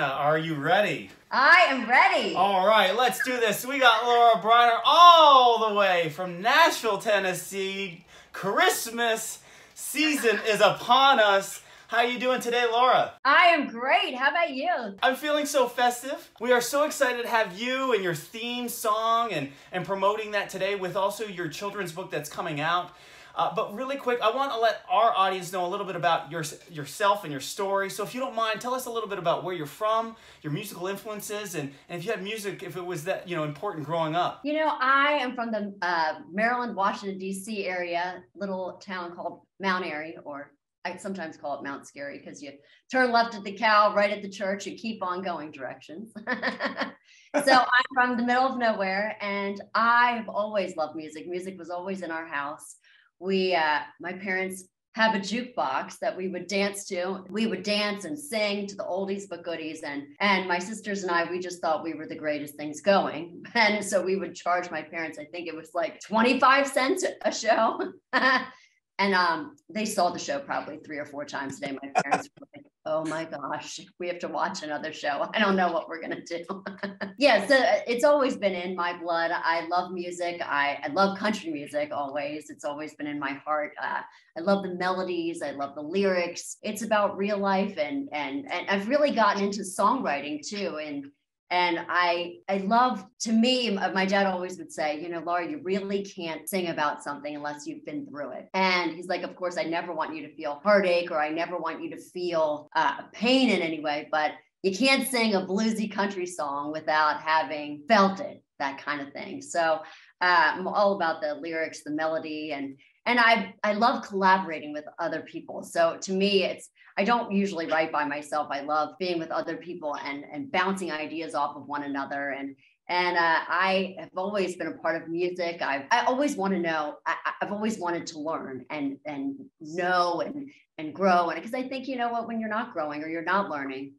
Are you ready? I am ready. All right, let's do this. We got Laura Bryna all the way from Nashville, Tennessee. Christmas season is upon us. How are you doing today, Laura? I am great. How about you? I'm feeling so festive. We are so excited to have you and your theme song and, and promoting that today with also your children's book that's coming out. Uh, but really quick, I want to let our audience know a little bit about your, yourself and your story. So if you don't mind, tell us a little bit about where you're from, your musical influences, and, and if you had music, if it was that you know important growing up. You know, I am from the uh, Maryland, Washington D.C. area, little town called Mount Airy, or I sometimes call it Mount Scary because you turn left at the cow, right at the church, and keep on going directions. so I'm from the middle of nowhere, and I have always loved music. Music was always in our house we uh, my parents have a jukebox that we would dance to. We would dance and sing to the oldies but goodies. And and my sisters and I, we just thought we were the greatest things going. And so we would charge my parents, I think it was like 25 cents a show. and um, they saw the show probably three or four times a day. My parents were like, oh my gosh, we have to watch another show. I don't know what we're going to do. yeah, so uh, it's always been in my blood. I love music. I, I love country music always. It's always been in my heart. Uh, I love the melodies. I love the lyrics. It's about real life. And, and, and I've really gotten into songwriting too. And and I, I love, to me, my dad always would say, you know, Laura, you really can't sing about something unless you've been through it. And he's like, of course, I never want you to feel heartache or I never want you to feel uh, pain in any way, but you can't sing a bluesy country song without having felt it, that kind of thing. So uh, I'm all about the lyrics, the melody, and and I I love collaborating with other people. So to me, it's I don't usually write by myself. I love being with other people and and bouncing ideas off of one another. And and uh, I have always been a part of music. I I always want to know. I, have always wanted to learn and and know and and grow. And because I think you know what, when you're not growing or you're not learning,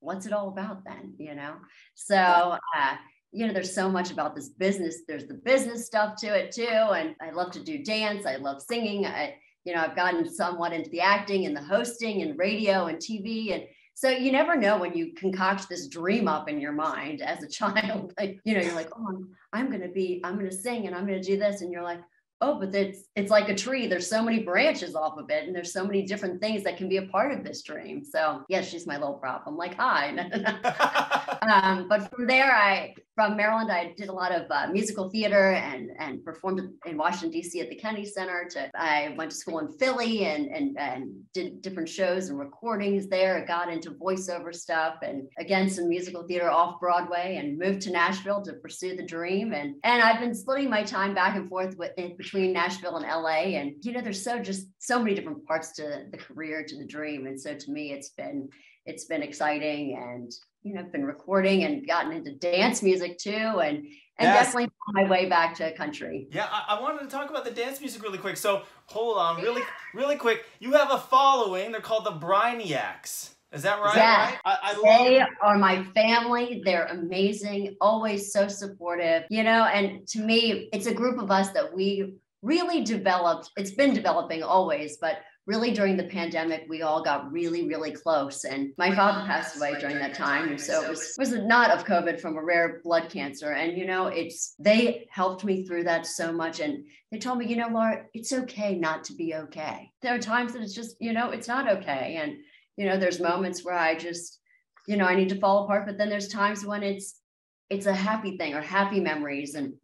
what's it all about then? You know. So. Uh, you know, there's so much about this business. There's the business stuff to it too. And I love to do dance. I love singing. I, you know, I've gotten somewhat into the acting and the hosting and radio and TV. And so you never know when you concoct this dream up in your mind as a child. Like, you know, you're like, oh, I'm, I'm going to be, I'm going to sing and I'm going to do this. And you're like, oh, but it's it's like a tree. There's so many branches off of it, and there's so many different things that can be a part of this dream. So yes, she's my little problem. Like hi. um, but from there, I from Maryland, I did a lot of uh, musical theater and and performed in Washington D.C. at the Kennedy Center. To I went to school in Philly and and and did different shows and recordings there. Got into voiceover stuff and again some musical theater off Broadway and moved to Nashville to pursue the dream. And and I've been splitting my time back and forth with between Nashville and LA. And, you know, there's so just so many different parts to the career, to the dream. And so to me, it's been, it's been exciting and, you know, I've been recording and gotten into dance music too. And, and yes. definitely my way back to country. Yeah, I, I, wanted to talk about the dance music really quick. So hold on, really, really quick. You have a following. They're called the Bryniacs. Is that right? Yeah. Right? I, I they are my family. They're amazing, always so supportive, you know. And to me, it's a group of us that we really developed. It's been developing always, but really during the pandemic, we all got really, really close. And my father passed away during that time. And so it was, was not of COVID from a rare blood cancer. And, you know, it's, they helped me through that so much. And they told me, you know, Laura, it's okay not to be okay. There are times that it's just, you know, it's not okay. And, you know there's moments where i just you know i need to fall apart but then there's times when it's it's a happy thing or happy memories and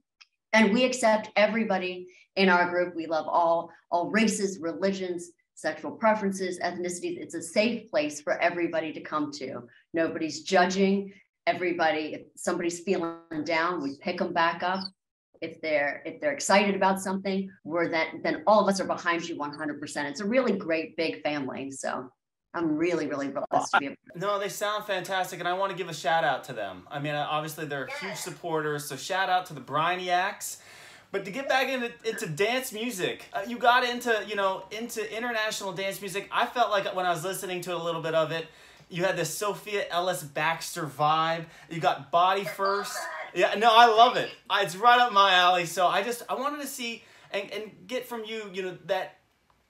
and we accept everybody in our group we love all all races religions sexual preferences ethnicities it's a safe place for everybody to come to nobody's judging everybody if somebody's feeling down we pick them back up if they're if they're excited about something we're then then all of us are behind you 100% it's a really great big family so I'm really, really blessed to be. Able to- no, they sound fantastic, and I want to give a shout out to them. I mean, obviously they're yeah. huge supporters, so shout out to the Bryniacs. But to get back into, into dance music, uh, you got into you know into international dance music. I felt like when I was listening to a little bit of it, you had this Sophia Ellis-Bextor vibe. You got Body First. Yeah, no, I love it. It's right up my alley. So I just I wanted to see and, and get from you, you know, that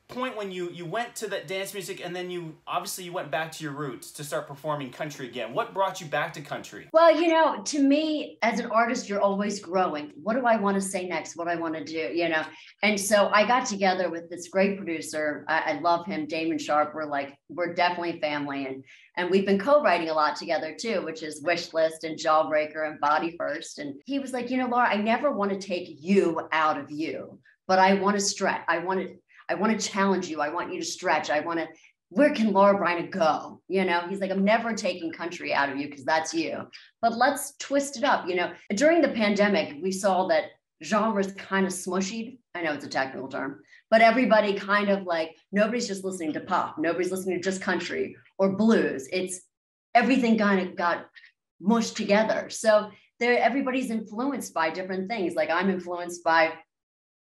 point when you you went to that dance music and then you obviously you went back to your roots to start performing country again. What brought you back to country? Well you know to me as an artist you're always growing. What do i want to say next? What i want to do you know? And so i got together with this great producer. I, I love him Damon Sharpe. We're like we're definitely family. And and we've been co-writing a lot together too which is wish list and jawbreaker and body first. And he was like you know laura i never want to take you out of you but i want to stretch i want to I want to challenge you. I want you to stretch. I want to, where can Laura Bryna go? You know, he's like, I'm never taking country out of you because that's you. But let's twist it up. You know, during the pandemic, we saw that genres kind of smushied. I know it's a technical term, but everybody kind of like, nobody's just listening to pop. Nobody's listening to just country or blues. It's everything kind of got mushed together. So there, everybody's influenced by different things. Like I'm influenced by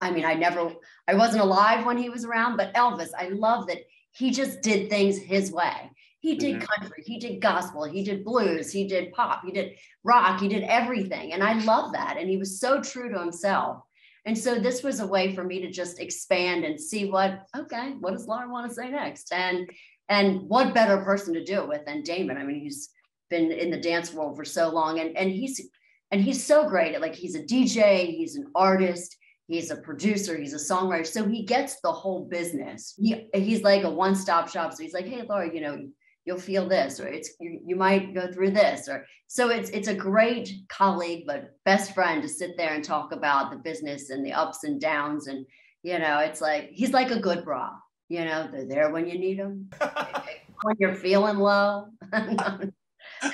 I mean, I never, I wasn't alive when he was around, but Elvis, I love that he just did things his way. He did mm-hmm. country, he did gospel, he did blues, he did pop, he did rock, he did everything. And I love that. And he was so true to himself. And so this was a way for me to just expand and see what, okay, what does Laura want to say next? And and what better person to do it with than Damon? I mean, he's been in the dance world for so long and, and he's and he's so great. at Like he's a DJ, he's an artist, he's a producer he's a songwriter so he gets the whole business. He, he's like a one-stop shop so he's like hey laura you know you'll feel this or it's you, you might go through this or so it's it's a great colleague but best friend to sit there and talk about the business and the ups and downs and you know it's like he's like a good bra you know they're there when you need them when you're feeling low.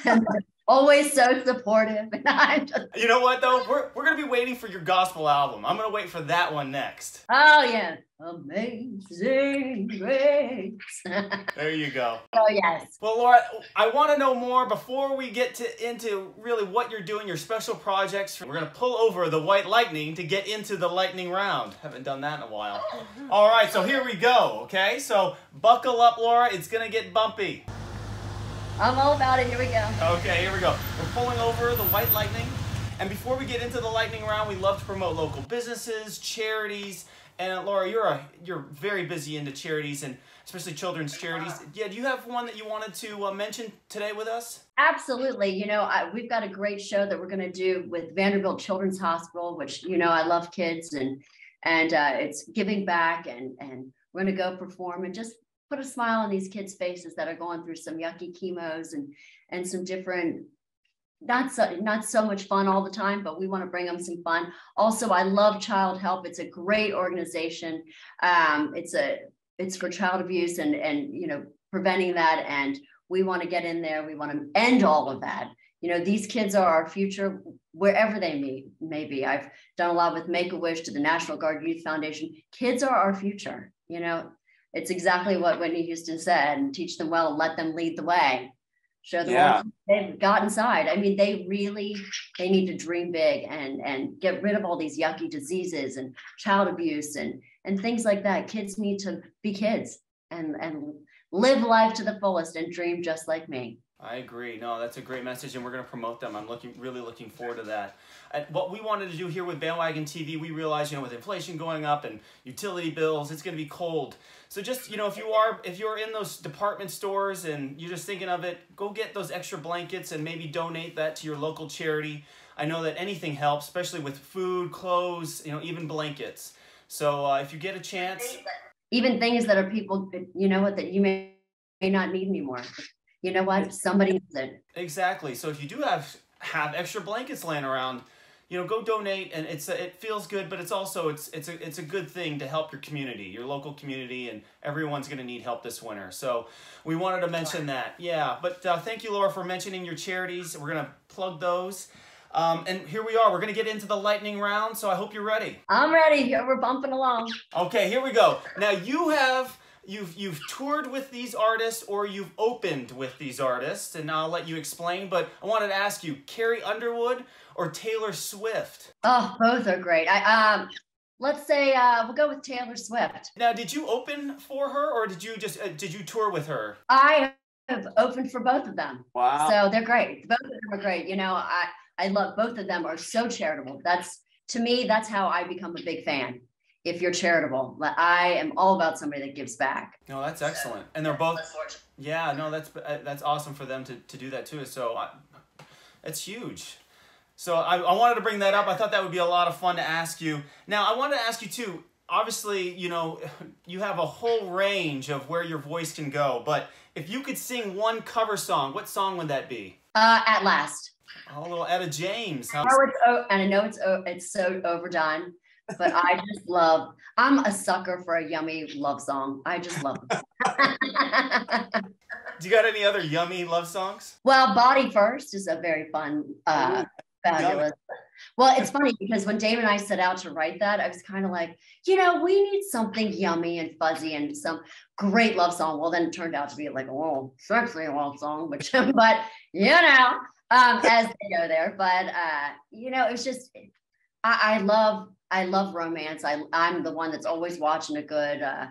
And always so supportive. And I'm just... you know what though? We're, we're gonna be waiting for your gospel album. I'm gonna wait for that one next. Oh yeah. Amazing grace. there you go. Oh yes. Well, Laura, I want to know more before we get to into really what you're doing, your special projects. We're gonna pull over the white lightning to get into the lightning round. Haven't done that in a while. All right, so here we go. Okay, so buckle up, Laura. It's gonna get bumpy. I'm all about it. Here we go. Okay, here we go. We're pulling over the White Lightning. And before we get into the lightning round, we love to promote local businesses, charities, and Laura, you're a you're very busy into charities and especially children's charities. Yeah, do you have one that you wanted to uh, mention today with us? Absolutely. You know, I, we've got a great show that we're going to do with Vanderbilt Children's Hospital, which you know I love kids and and uh, it's giving back and and we're going to go perform and just put a smile on these kids' faces that are going through some yucky chemos and and some different not so not so much fun all the time but we want to bring them some fun. Also i love Childhelp. It's a great organization. Um, it's a it's for child abuse and and you know preventing that and we want to get in there. We want to end all of that. You know these kids are our future wherever they may, may be. I've done a lot with make a wish to the national guard youth foundation. Kids are our future you know it's exactly what Whitney Houston said and teach them well, let them lead the way. Show them yeah. they've got inside. I mean, they really they need to dream big and and get rid of all these yucky diseases and child abuse and and things like that. Kids need to be kids and and live life to the fullest and dream just like me. I agree. No, that's a great message, and we're going to promote them. I'm looking, really looking forward to that. And what we wanted to do here with Bandwagon TV, we realized, you know, with inflation going up and utility bills, it's going to be cold. So just, you know, if you are, if you're in those department stores and you're just thinking of it, go get those extra blankets and maybe donate that to your local charity. I know that anything helps, especially with food, clothes, you know, even blankets. So uh, if you get a chance, even things that are people, you know what, that you may may not need anymore you know what? Somebody. Exactly. So if you do have have extra blankets laying around, you know, go donate, and it's a, it feels good, but it's also it's it's a it's a good thing to help your community, your local community, and everyone's going to need help this winter. So we wanted to mention that, yeah. But uh, thank you, Laura, for mentioning your charities. We're gonna plug those. Um, and here we are. We're going to get into the lightning round, so I hope you're ready. I'm ready. We're bumping along. Okay, here we go. Now, you have you've you've toured with these artists or you've opened with these artists, and I'll let you explain. But I wanted to ask you, Carrie Underwood or Taylor Swift? Oh, both are great. I um. Let's say uh, we'll go with Taylor Swift. Now, did you open for her, or did you just uh, did you tour with her? I have opened for both of them. Wow! So they're great. Both of them are great. You know, I I love both of them. Are so charitable. That's to me. That's how I become a big fan if you're charitable. I am all about somebody that gives back. No, that's excellent, and they're both. Yeah, no, that's uh, that's awesome for them to, to do that too. So I, it's huge. So I, I wanted to bring that up. I thought that would be a lot of fun to ask you. Now I wanted to ask you too. Obviously, you know, you have a whole range of where your voice can go. But if you could sing one cover song, what song would that be? Uh, at last. Oh, a little Etta James. Huh? I know it's, oh, and I know it's oh, it's so overdone, but I just love. I'm a sucker for a yummy love song. I just love Do you got any other yummy love songs? Well, Body First is a very fun, uh, fabulous. Well, it's funny because when Dave and I set out to write that, I was kind of like, you know, we need something yummy and fuzzy and some great love song. Well, then it turned out to be like, oh, sexy love song, which, but you know, um, as they go there. But uh, you know, it's just I, I love I love romance. I I'm the one that's always watching a good uh,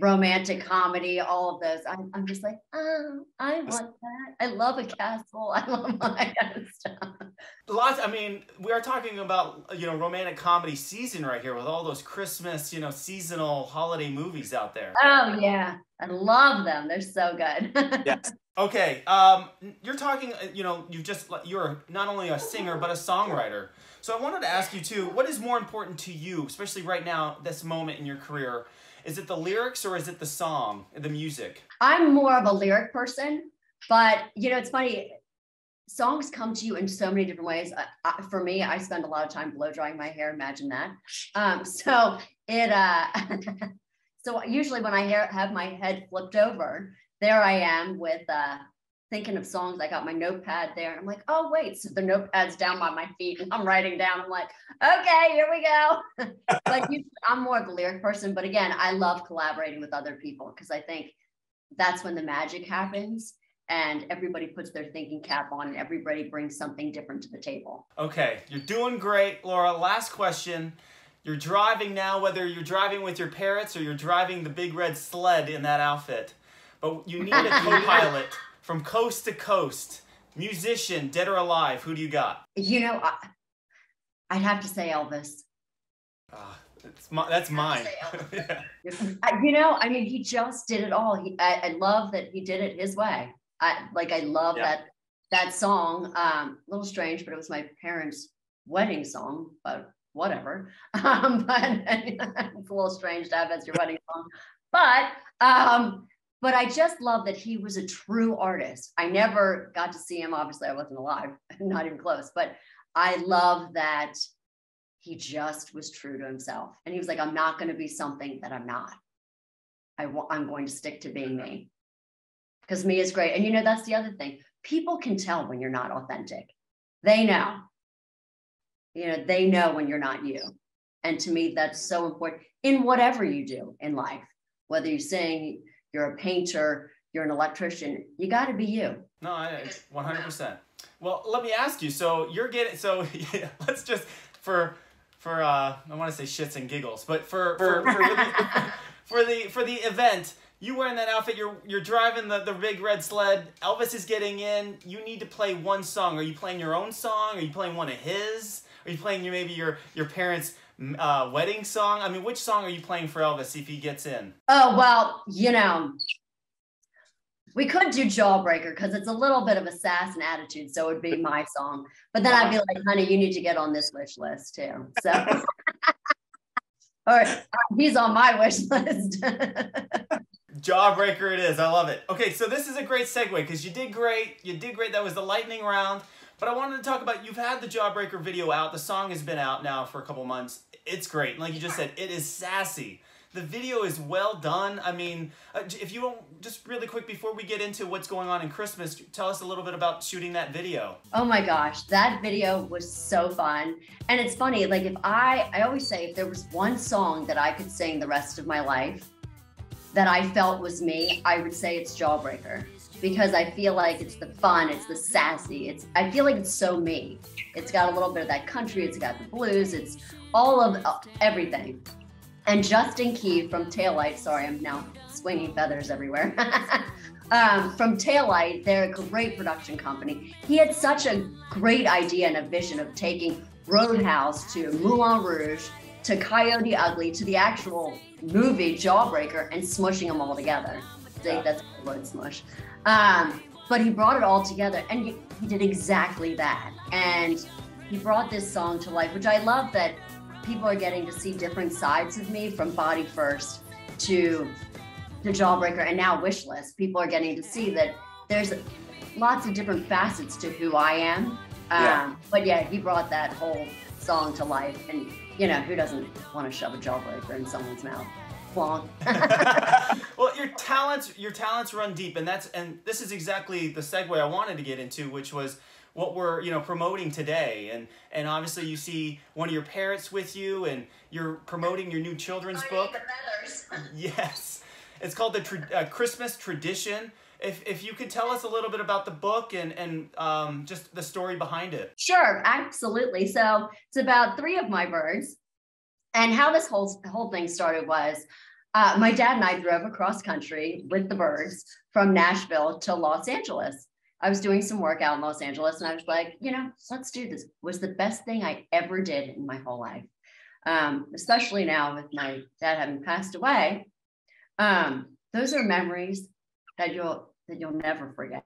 romantic comedy, all of those. I'm, I'm just like, oh, I want that. I love a castle. I love that kind of stuff. Lots. I mean, we are talking about you know romantic comedy season right here with all those Christmas, you know, seasonal holiday movies out there. Oh yeah, I love them. They're so good. yes. Okay. Um, you're talking. Uh, you know, you just you're not only a singer but a songwriter. So I wanted to ask you too. What is more important to you, especially right now, this moment in your career? Is it the lyrics or is it the song, the music? I'm more of a lyric person, but you know, it's funny. Songs come to you in so many different ways. For me, I spend a lot of time blow drying my hair. Imagine that. Um, so it. Uh, so usually when I have my head flipped over, there I am with uh, thinking of songs. I got my notepad there. And I'm like, oh, wait. So the notepad's down by my feet and I'm writing down. I'm like, okay, here we go. but I'm more of a lyric person. But again, I love collaborating with other people because I think that's when the magic happens and everybody puts their thinking cap on and everybody brings something different to the table. Okay, you're doing great, Laura. Last question. You're driving now, whether you're driving with your parrots or you're driving the big red sled in that outfit. But you need a co pilot from coast to coast, musician, dead or alive, who do you got? You know, I, would have to say Elvis. Uh, my, that's mine. yeah. You know, I mean, he just did it all. He, I, I love that he did it his way. I like, I love yeah. that that song. Um, a little strange, but it was my parents' wedding song. But whatever. Um, but it's a little strange to have as your wedding song. But um, but I just love that he was a true artist. I never got to see him. Obviously, I wasn't alive, not even close, but I love that he just was true to himself. And he was like, I'm not going to be something that I'm not. I w- I'm going to stick to being me because me is great. And you know, that's the other thing. People can tell when you're not authentic. They know. You know, they know when you're not you. And to me, that's so important in whatever you do in life, whether you sing, you're a painter, you're an electrician. You got to be you. No, I 100%. Well, let me ask you. So you're getting so yeah, let's just for for uh I want to say shits and giggles, but for for for, the, for the for the event, you wearing that outfit, you're you're driving the, the big red sled. Elvis is getting in. You need to play one song. Are you playing your own song? Are you playing one of his? Are you playing your maybe your your parents' uh, wedding song? I mean, which song are you playing for Elvis if he gets in? Oh, well, you know, we could do Jawbreaker because it's a little bit of a sass and attitude. So it would be my song. But then I'd be like, honey, you need to get on this wish list too. So, or he's on my wish list. Jawbreaker it is. I love it. Okay, so this is a great segue because you did great. You did great. That was the lightning round. But I wanted to talk about you've had the Jawbreaker video out. The song has been out now for a couple months. It's great. Like you just said, it is sassy. The video is well done. I mean, uh, if you don't, just really quick before we get into what's going on in Christmas, tell us a little bit about shooting that video. Oh my gosh, that video was so fun. And it's funny, like if I, I always say, if there was one song that I could sing the rest of my life that I felt was me, I would say it's Jawbreaker because I feel like it's the fun, it's the sassy. It's I feel like it's so me. It's got a little bit of that country, it's got the blues, it's all of uh, everything. And Justin Key from Taillight, sorry, I'm now swinging feathers everywhere. um, from Taillight, they're a great production company. He had such a great idea and a vision of taking Roadhouse to Moulin Rouge to Coyote Ugly to the actual movie Jawbreaker and smushing them all together. Yeah. That's the word smush. Um, but he brought it all together and he, he did exactly that. And he brought this song to life, which I love that people are getting to see different sides of me from Body First to the Jawbreaker and now Wish List. People are getting to see that there's lots of different facets to who I am. Um, yeah. But yeah, he brought that whole song to life. And, you know, who doesn't want to shove a jawbreaker in someone's mouth? Long. well, your talents, your talents run deep, and that's and this is exactly the segue I wanted to get into, which was what we're you know promoting today and and obviously you see one of your parents with you and you're promoting your new children's book yes it's called the tra- uh, christmas tradition if, if you could tell us a little bit about the book and, and um, just the story behind it. Sure, absolutely. So it's about three of my birds. And how this whole, whole thing started was uh, my dad and I drove across country with the birds from Nashville to Los Angeles. I was doing some work out in Los Angeles and I was like, you know, let's do this. It was the best thing I ever did in my whole life. Um, especially now with my dad having passed away. Um, those are memories that you'll that you'll never forget.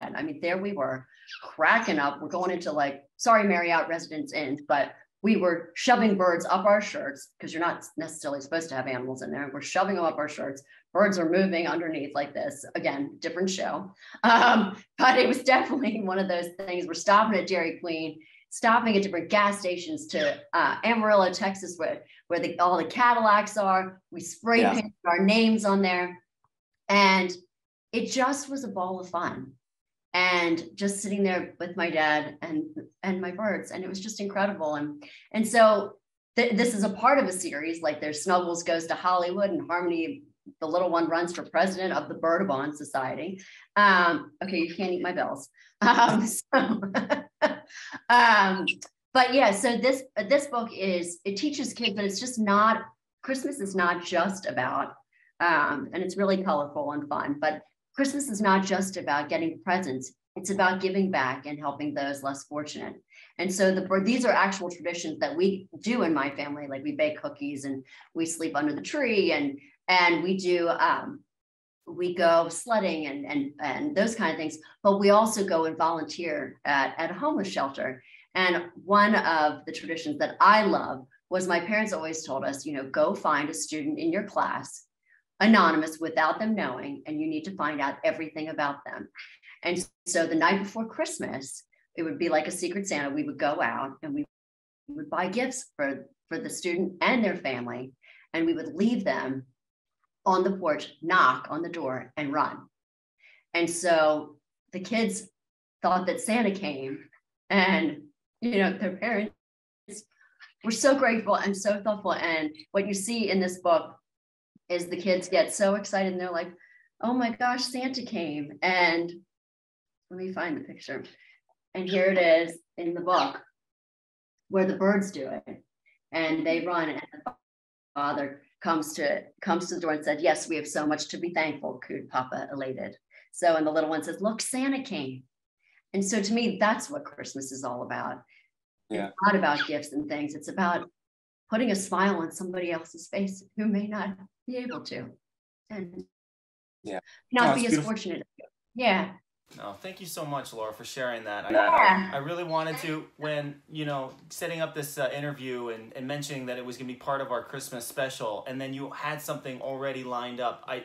I mean, there we were cracking up. We're going into like, sorry, Marriott Residence Inn, but we were shoving birds up our shirts because you're not necessarily supposed to have animals in there. We're shoving them up our shirts. Birds are moving underneath like this. Again, different show. Um, but it was definitely one of those things. We're stopping at Dairy Queen, stopping at different gas stations to uh, Amarillo, Texas, where, where the, all the Cadillacs are. We spray yeah. painted our names on there. And it just was a ball of fun and just sitting there with my dad and and my birds and it was just incredible and and so th- this is a part of a series like there's snuggles goes to hollywood and harmony the little one runs for president of the Birdabon Society. Um, okay, you can't eat my bills. Um, so, um, but yeah, so this this book is it teaches kids, but it's just not Christmas is not just about, um, and it's really colorful and fun, but Christmas is not just about getting presents, it's about giving back and helping those less fortunate. And so the these are actual traditions that we do in my family. Like we bake cookies and we sleep under the tree and and we do um, we go sledding and and and those kind of things. But we also go and volunteer at, at a homeless shelter. And one of the traditions that I love was my parents always told us, you know, go find a student in your class anonymous without them knowing, and you need to find out everything about them. And so the night before Christmas, it would be like a secret Santa. We would go out and we would buy gifts for, for the student and their family, and we would leave them on the porch, knock on the door, and run. And so the kids thought that Santa came, and you know, their parents were so grateful and so thoughtful. And what you see in this book is the kids get so excited and they're like, oh my gosh, Santa came. And let me find the picture. And here it is in the book where the birds do it. And they run and the father comes to comes to the door and said, Yes, we have so much to be thankful, cooed Papa elated. So and the little one says, Look, Santa came. And so to me, that's what Christmas is all about. Yeah. It's not about gifts and things. It's about putting a smile on somebody else's face who may not be able to and yeah not no, be as fortunate yeah no, thank you so much, Laura, for sharing that. Yeah. I, I really wanted to, when, you know, setting up this uh, interview and, and mentioning that it was going to be part of our Christmas special, and then you had something already lined up. I,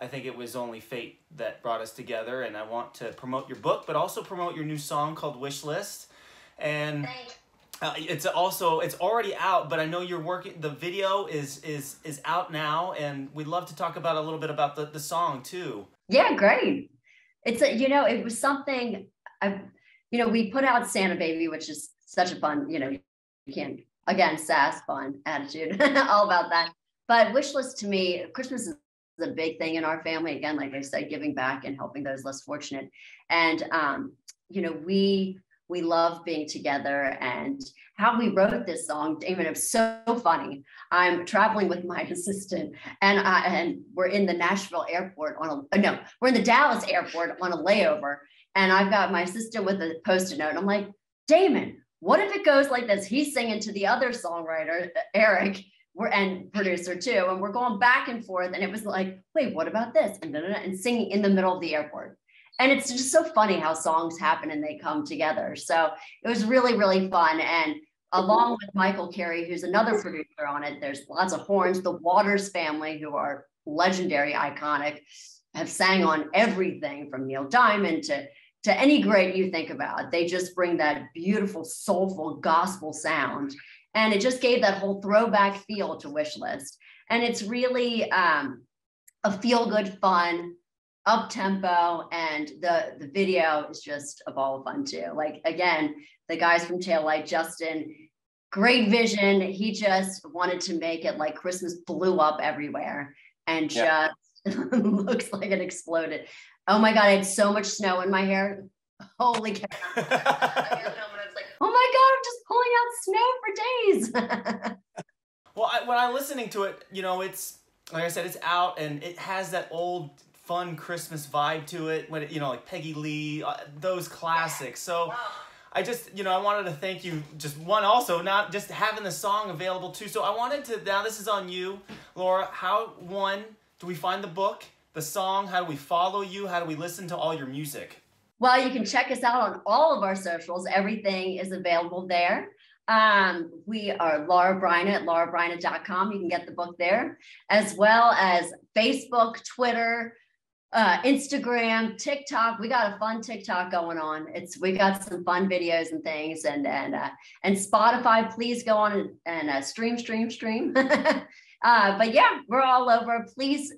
I think it was only fate that brought us together, and I want to promote your book, but also promote your new song called Wish List. And Thanks. Uh, it's also it's already out, but I know you're working. The video is is is out now, and we'd love to talk about a little bit about the the song too. Yeah, great. It's a you know it was something I you know we put out Santa Baby, which is such a fun you know you can't again sass fun attitude all about that. But wish list to me, Christmas is a big thing in our family. Again, like I said, giving back and helping those less fortunate, and um, you know we we love being together and how we wrote this song damon it was so funny i'm traveling with my assistant and I, and we're in the nashville airport on a uh, no we're in the dallas airport on a layover and i've got my assistant with a post-it note i'm like damon what if it goes like this? He's singing to the other songwriter, Eric, we're, and producer too, and we're going back and forth. And it was like, wait, what about this? And, and singing in the middle of the airport. And it's just so funny how songs happen and they come together. So it was really, really fun. And along with Michael Carey, who's another producer on it, there's lots of horns. The Waters family, who are legendary, iconic, have sang on everything from Neil Diamond to to any great you think about. They just bring that beautiful, soulful gospel sound. And it just gave that whole throwback feel to Wish List. And it's really um, a feel good, fun, up tempo, and the, the video is just a ball of fun too. Like, again, the guys from Taillight, Justin, great vision. He just wanted to make it like Christmas blew up everywhere and yeah. just looks like it exploded. Oh my God, I had so much snow in my hair. Holy cow. Like, oh my God, I'm just pulling out snow for days. well, I, when I'm listening to it, you know, it's like I said, it's out and it has that old fun Christmas vibe to it. When it, you know, like Peggy Lee, uh, those classics. So I just, you know, I wanted to thank you. Just one, also not just having the song available too. So I wanted to. Now this is on you, Laura. How one do we find the book? the song? How do we follow you? How do we listen to all your music? Well, you can check us out on all of our socials. Everything is available there. Um, we are Laura Bryna at laurabryna.com. You can get the book there, as well as Facebook, Twitter, uh, Instagram, TikTok. We got a fun TikTok going on. It's we got some fun videos and things, and and uh, and Spotify. Please go on and, and uh, stream, stream, stream. uh, but yeah, we're all over. Please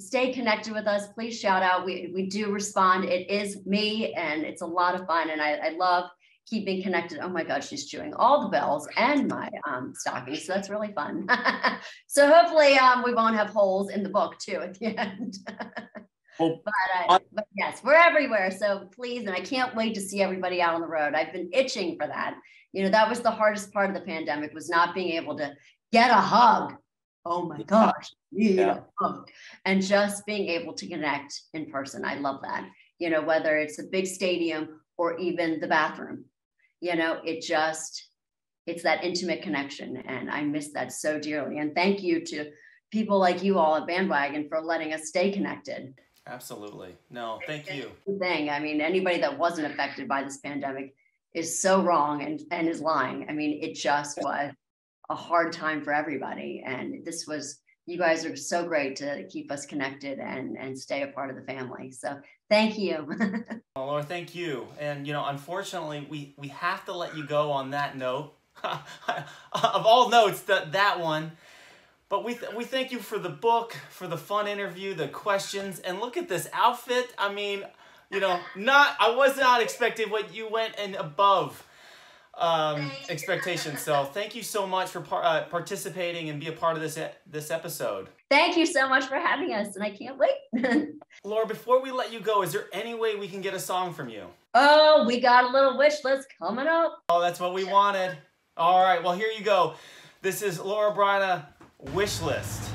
stay connected with us. Please shout out. We, we do respond. It is me and it's a lot of fun. And I, I love keeping connected. Oh my God, she's chewing all the bells and my um, stockings. So that's really fun. so hopefully um, we won't have holes in the book too at the end. well, but, uh, but yes, we're everywhere. So please, and I can't wait to see everybody out on the road. I've been itching for that. You know, that was the hardest part of the pandemic was not being able to get a hug oh my gosh, yeah. and just being able to connect in person. I love that. You know, whether it's a big stadium or even the bathroom, you know, it just, it's that intimate connection. And I miss that so dearly. And thank you to people like you all at Bandwagon for letting us stay connected. Absolutely. No, thank you. Thing. I mean, anybody that wasn't affected by this pandemic is so wrong and, and is lying. I mean, it just was a hard time for everybody. And this was, you guys are so great to keep us connected and, and stay a part of the family. So thank you. well, Laura, thank you. And, you know, unfortunately, we, we have to let you go on that note. of all notes, that, that one. But we, th we thank you for the book, for the fun interview, the questions, and look at this outfit. I mean, you know, not I was not expecting what you went and above um, expectations. So thank you so much for par uh, participating and be a part of this e this episode. Thank you so much for having us, and I can't wait. Laura, before we let you go, is there any way we can get a song from you? Oh, we got a little wish list coming up. Oh, that's what we wanted. All right, well, here you go. This is Laura Bryna Wish List.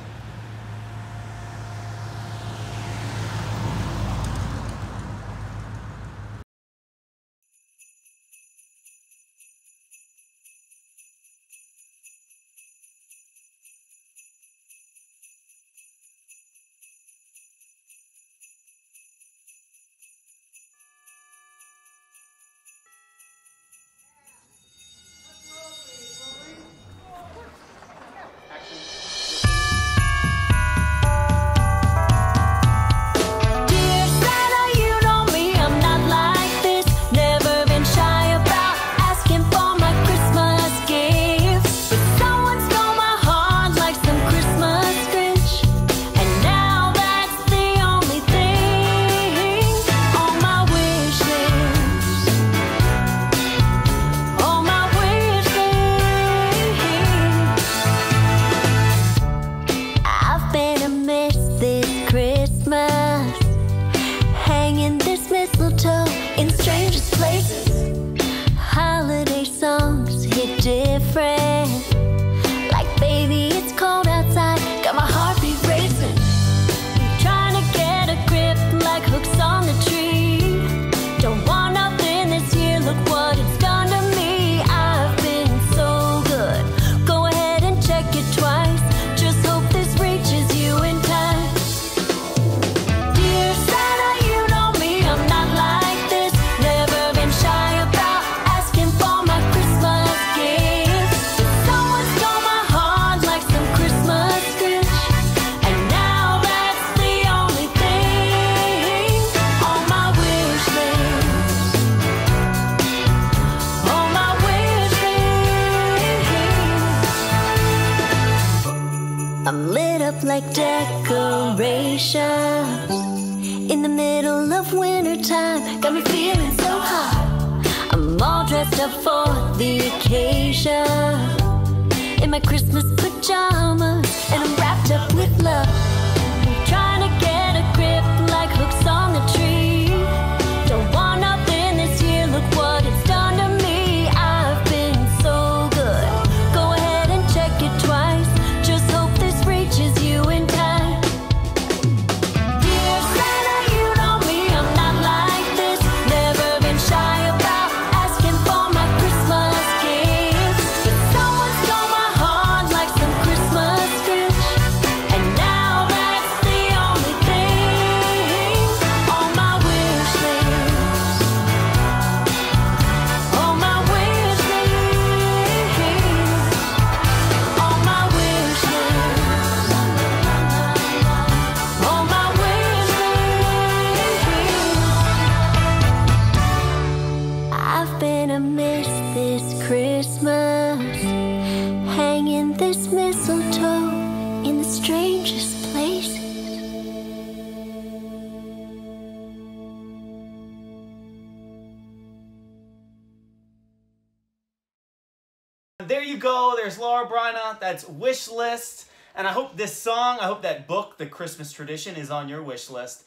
There you go. There's Laura Bryna. That's wish list. And I hope this song, I hope that book, The Christmas Tradition, is on your wish list.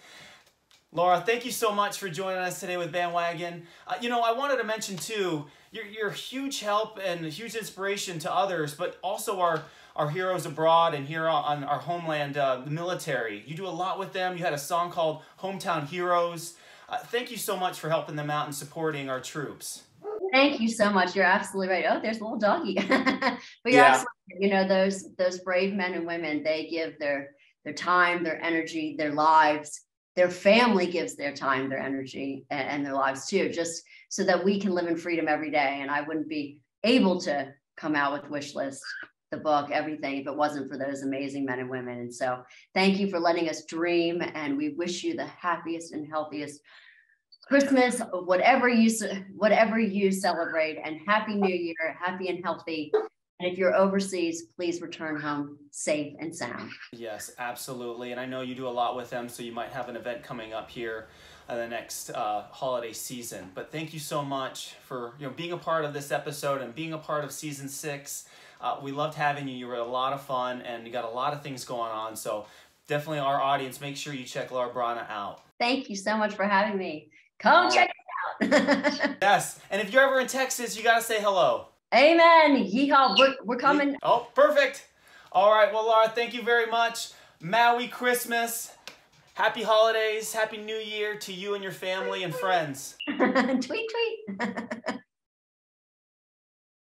Laura, thank you so much for joining us today with Bandwagon. Uh, you know, I wanted to mention too, you're, you're a huge help and a huge inspiration to others, but also our, our heroes abroad and here on our homeland, uh, the military. You do a lot with them. You had a song called Hometown Heroes. Uh, thank you so much for helping them out and supporting our troops. Thank you so much. You're absolutely right. Oh, there's a little doggy. but you're Yeah. absolutely, you know, those those brave men and women, they give their their time, their energy, their lives. Their family gives their time, their energy, a- and, their lives too, just so that we can live in freedom every day. And I wouldn't be able to come out with wish list, the book, everything, if it wasn't for those amazing men and women. And so thank you for letting us dream. And we wish you the happiest and healthiest Christmas, whatever you whatever you celebrate, and Happy New Year, happy and healthy. And if you're overseas, please return home safe and sound. Yes, absolutely. And I know you do a lot with them, so you might have an event coming up here uh, the next uh, holiday season. But thank you so much for you know being a part of this episode and being a part of season six. Uh, we loved having you. You were a lot of fun, and you got a lot of things going on. So definitely, our audience, make sure you check Laura Bryna out. Thank you so much for having me. Come check it out. Yes, and if you're ever in Texas, you gotta say hello. Amen. Yeehaw. We're, we're coming. Oh, perfect. All right. Well, Laura, thank you very much. Maui Christmas. Happy holidays. Happy New Year to you and your family and friends. tweet, tweet.